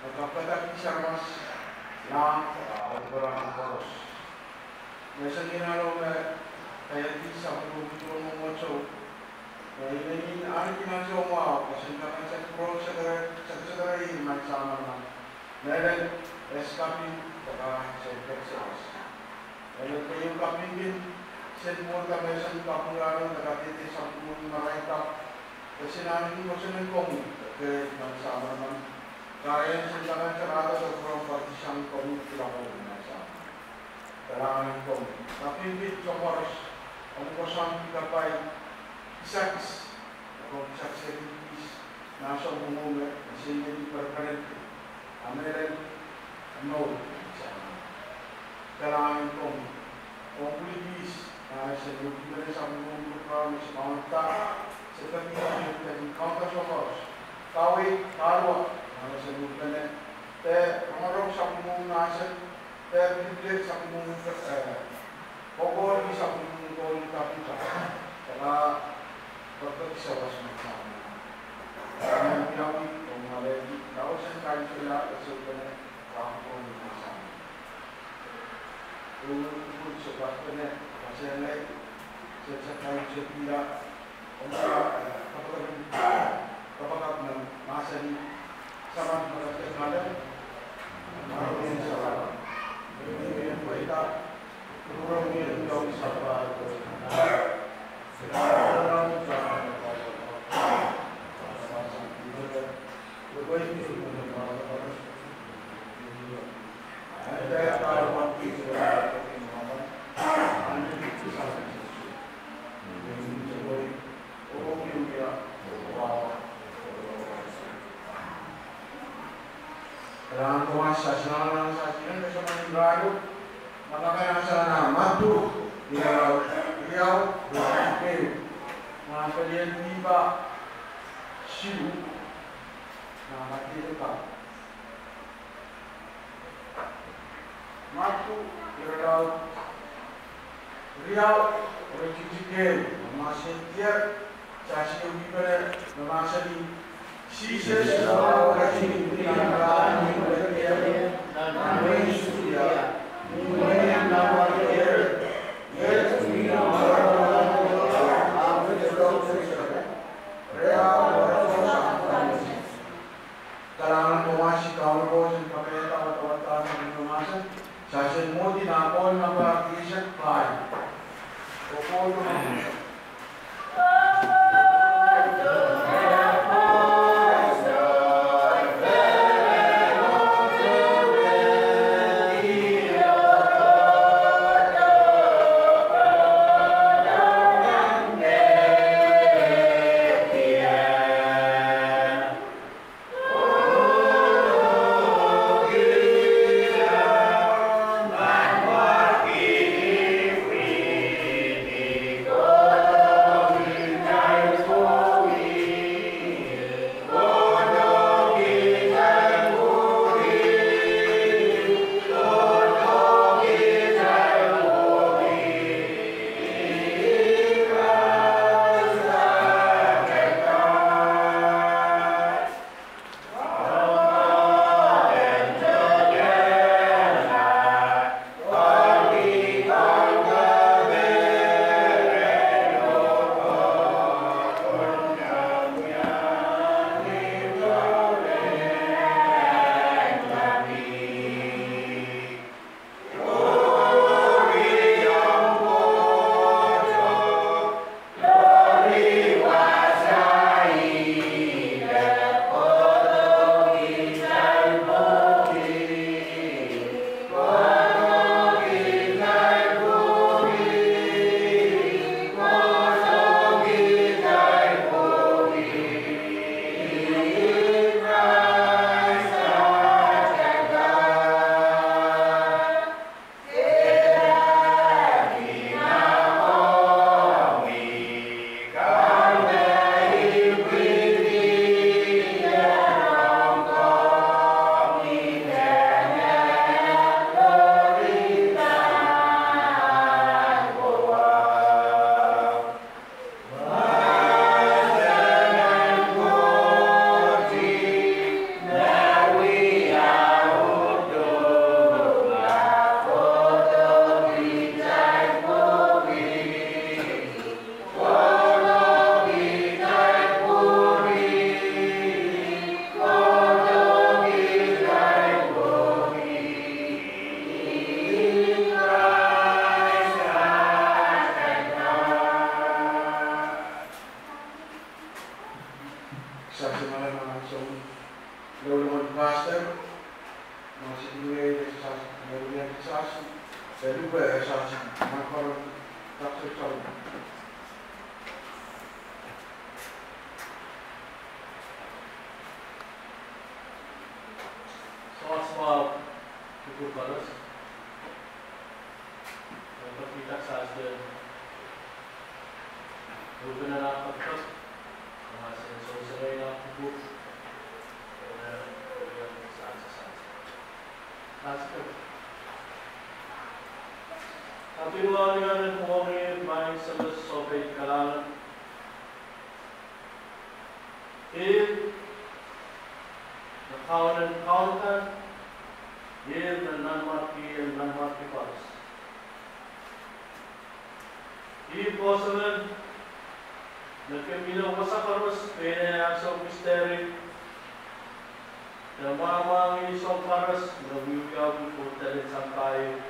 Nagpapadakisarmas lang kaawagbarang poros. Nasa ginalaw na kaya di sa kulubito ng mocho, na inayin ang ginasyo mo kasi naman sa kulubito sa kasagaray magsama na. Dahil es kami baka sa Texas. Dahil kayo kami din, sinmur kami sa kapularan na katiti sa kulubito na kaitap. Kasi namin mo sinagkong, kaya magsama naman. Kaya tindakan sa kata sa property siyang pamukulakan na sa Kailangan ko. Napimbit sa koros, ang pasang kapay, isaks, kung isaks sa pipis, nasa umume, kasi hindi permanente. Amerin, no, Kailangan ko. Kung pipis, sa lupitan sa umume, sa mga tao, sa pagkakita, sa pagkakita sa koros, tawid, lupit Te, mga rong sa umume nasa, Ter biblir sa kumung pokor di sa kumung tol kapita. Kaya pagkat sa was magsama. Ang piyawi kung malagi, kausan kayo sila kasi ito na kampo ng kasama. Kung kung sa pasto na, kasi alay, sa sa kayo sa pila, kung sa kapag kapag ng masa ni sama sabar. Sekarang Kuasa senang sajian besok minggu makanya sana madu dia riau. Berpikir nah kalian tiba siu. Nah mati dekat madu riau. Riau masih dia casi ubibere masih di sisa selalu Session Modi na call number 3 5. Opo, colors. steric, ng mga mga isang paras, nabuyaw po tayo sa tayo.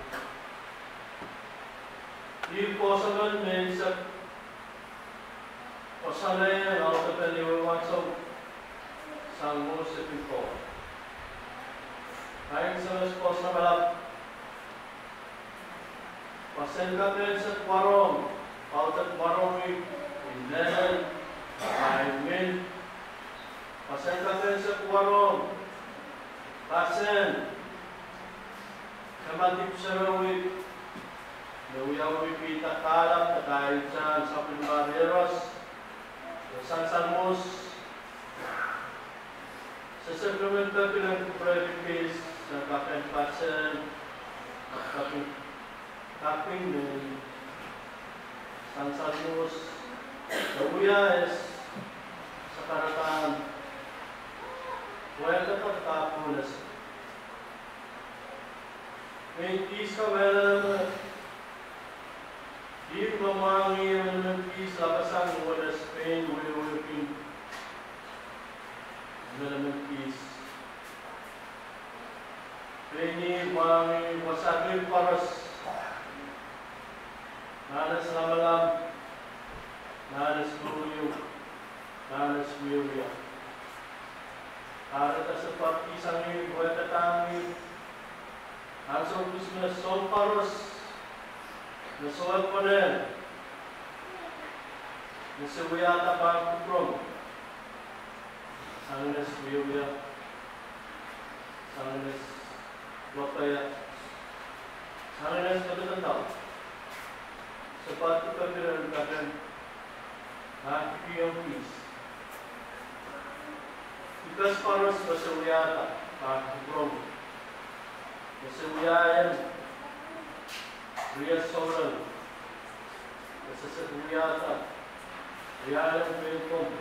If possible, may isang pasalaya na ako taliwawan sa sanggo sa pito. Ayon sa mas po sa malap, pasenda tayo sa kwarong, pautat kwarong in lesson, I mean, sa kwarong, pasen, kamatip sa rawit, Nawiyaw pipita kalap na dahil dyan sa primaryeros, sa Salmos, sa pinag-private case sa Captain Patsen, Captain Captain ng San Salmos, sa Uyas, sa Karataan, ويتقطع الناس من تيسا مالما دير مماني من تيسا بسان ولا سبين ولا ولكن تيس Ini mami wasakir paras Nanas lamalam Nanas luyu Nanas wiyuyah Para ta sa partisang ni buhay katangi. Ang sa Christmas sol paras. Nasuwag pa rin. Nasuwiyata pa kuprom. Sanganes wiuya. Sanganes Wakaya. Sanganes pagkatataw. Sapat ka pinagkatan. Nakiki ang peace. Because Masawiyata are grown. Masawiyan, Riyad Sauran, Masasawiyata, Riyad Welcome,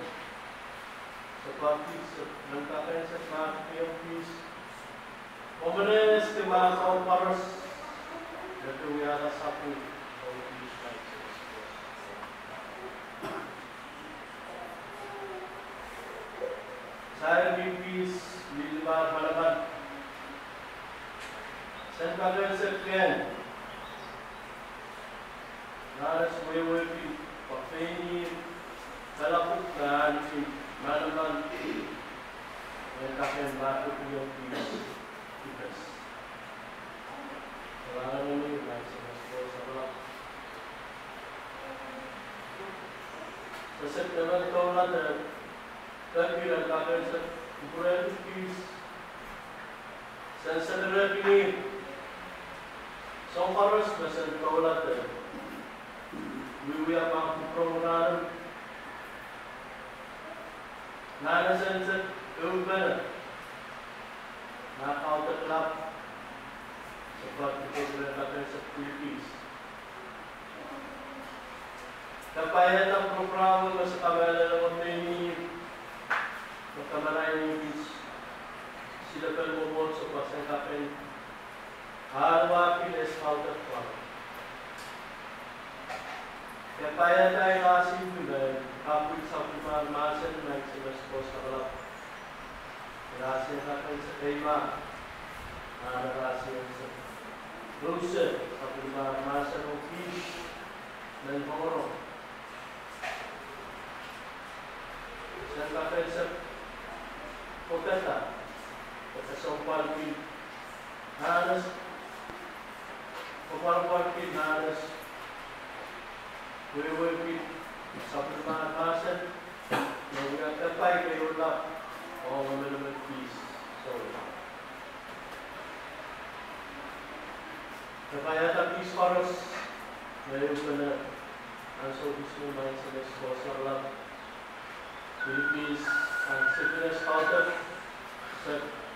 Sakwatis, Lankakan Sakmat, PMPs, Omenes, Timakaw Paras, Masawiyan Sakwatis, بار ملبن سن بغل سكين نارس ويوفي وفيني تلقوا كانفي ملبن يتحين ما تقول في بس. Thank you. Mesela temel kavramlar, terbiyeler, kavramlar, buraya bir mas po sa balak. Sa September ikaw natin, dahil pinagkakain sa Bukurel Peace, sa Sanara Pini, sa Paros, nasa ikaw natin, wiwiya pa ang promonaran, nanasan sa urban, nakautat sebab kita berada sa Philippines. Kapaya ng programa sa kabala ng mga pagkamalay ng Diyos. Sila pa lumubot sa pasangkapin. Harwa piles pautat ko. Kapaya tayo nasin bilang kapit sa pagmamasan ng sinaspo sa kalap. Gracias natin sa tema na narasyan sa sa Proteção qualificadas, ocuparam qualificadas, we will be supplement person, and we are the five we will all a little bit peace. So Kaya sa peace chorus, ngayon ko na this new mindset mga sinas ko sa lang. Philippines, ang sinas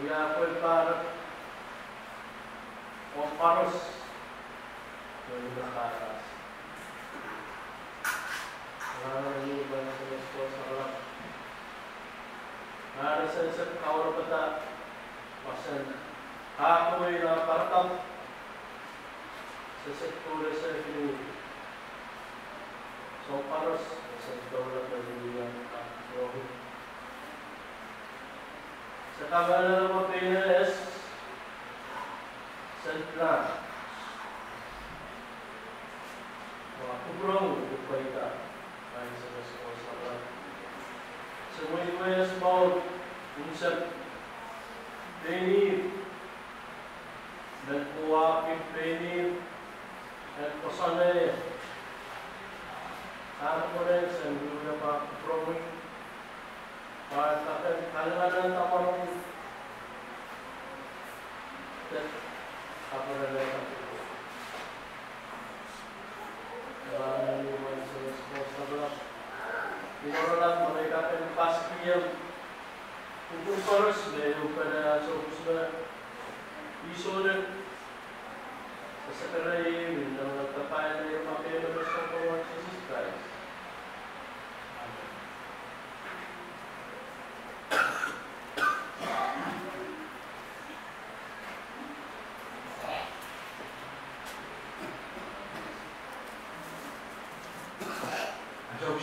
Cuidado por el paro. Con paros. Las barras. Nada se dice ahora pata pasen. Aku ila se. Son Sa kabala ng mga PNS, Sentla, mga kubrong upay ka, ay sa gasko sa lang. Sa mga iwayas mo, unsap, Benin, nagpuwapin Benin, nagpasanay, ano mo rin But after Kalavanan upon is that upper level Menurutlah mereka kan pasti yang hukum terus daripada sebuah isu dan sekarang ini menurut apa yang mereka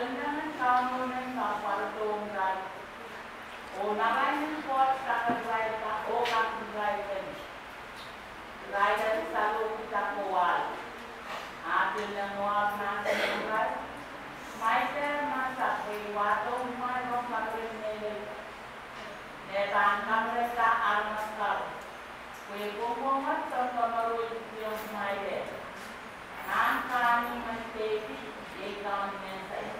Ng kapaltong dahil o narayan po sa kagaya ka o kakagaya ka ni. Gaya sa loob kita kuwal. Atin na muwag na sa lugar. May terma sa priwatong manong makrimnilin. Netan kamre ka armas ka. Kue kumungat sa kamarul yung maile. Nang kani manteki, ikaw mensa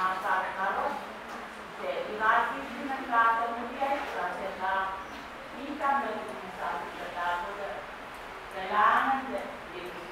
कारणा विवाह की मंत्रा मुख्य प्राचेता गीता मंत्र साथ प्रताप गलानंद देवी